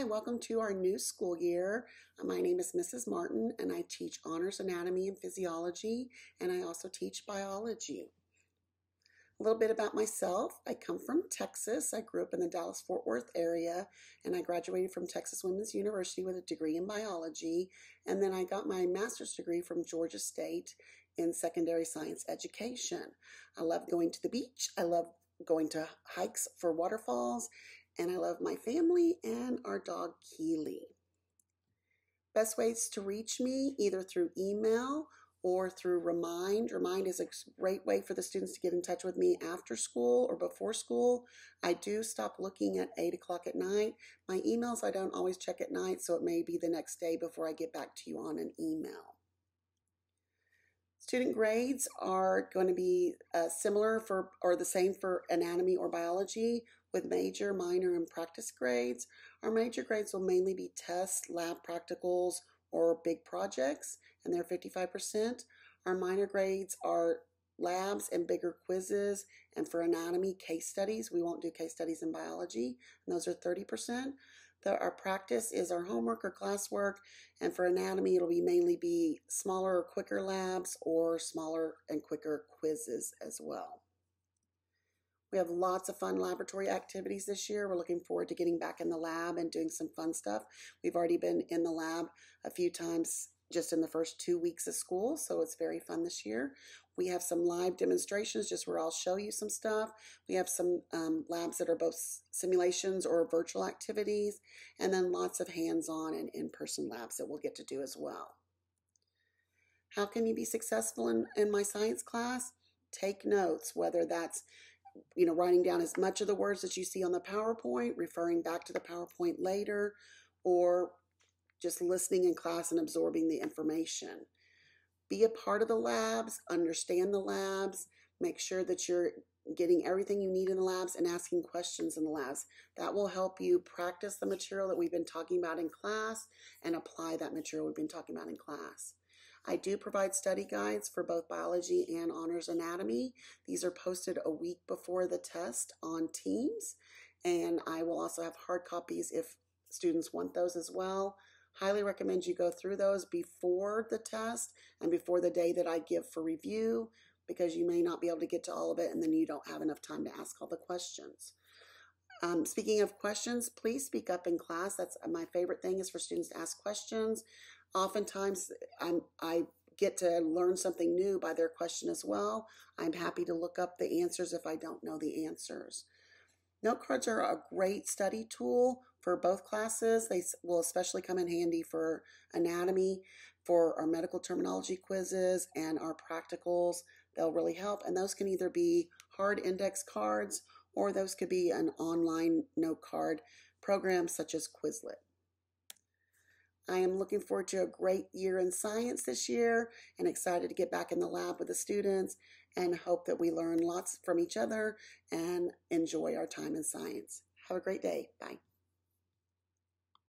Hi, welcome to our new school year. My name is Mrs. Martin and I teach honors anatomy and physiology and I also teach biology. A little bit about myself. I come from Texas. I grew up in the Dallas Fort Worth area and I graduated from Texas Women's University with a degree in biology. And then I got my master's degree from Georgia State in secondary science education. I love going to the beach. I love going to hikes for waterfalls and I love my family and our dog Keely. Best ways to reach me either through email or through Remind. Remind is a great way for the students to get in touch with me after school or before school. I do stop looking at 8 o'clock at night. My emails I don't always check at night, so it may be the next day before I get back to you on an email. Student grades are going to be uh, similar for or the same for anatomy or biology with major, minor, and practice grades. Our major grades will mainly be tests, lab practicals, or big projects, and they're 55%. Our minor grades are labs and bigger quizzes, and for anatomy, case studies. We won't do case studies in biology, and those are 30%. The, our practice is our homework or classwork, and for anatomy, it'll be mainly be smaller or quicker labs or smaller and quicker quizzes as well. We have lots of fun laboratory activities this year. We're looking forward to getting back in the lab and doing some fun stuff. We've already been in the lab a few times just in the first two weeks of school, so it's very fun this year. We have some live demonstrations just where I'll show you some stuff. We have some um, labs that are both simulations or virtual activities, and then lots of hands-on and in-person labs that we'll get to do as well. How can you be successful in, in my science class? Take notes, whether that's you know, writing down as much of the words that you see on the PowerPoint, referring back to the PowerPoint later, or just listening in class and absorbing the information. Be a part of the labs, understand the labs, make sure that you're getting everything you need in the labs and asking questions in the labs. That will help you practice the material that we've been talking about in class and apply that material we've been talking about in class. I do provide study guides for both biology and honors anatomy. These are posted a week before the test on Teams, and I will also have hard copies if students want those as well. Highly recommend you go through those before the test and before the day that I give for review because you may not be able to get to all of it and then you don't have enough time to ask all the questions. Um, speaking of questions, please speak up in class. That's my favorite thing is for students to ask questions. Oftentimes, I'm, I get to learn something new by their question as well. I'm happy to look up the answers if I don't know the answers. Note cards are a great study tool for both classes. They will especially come in handy for anatomy, for our medical terminology quizzes, and our practicals. They'll really help. And those can either be hard index cards or those could be an online note card program such as Quizlet. I am looking forward to a great year in science this year and excited to get back in the lab with the students and hope that we learn lots from each other and enjoy our time in science. Have a great day. Bye.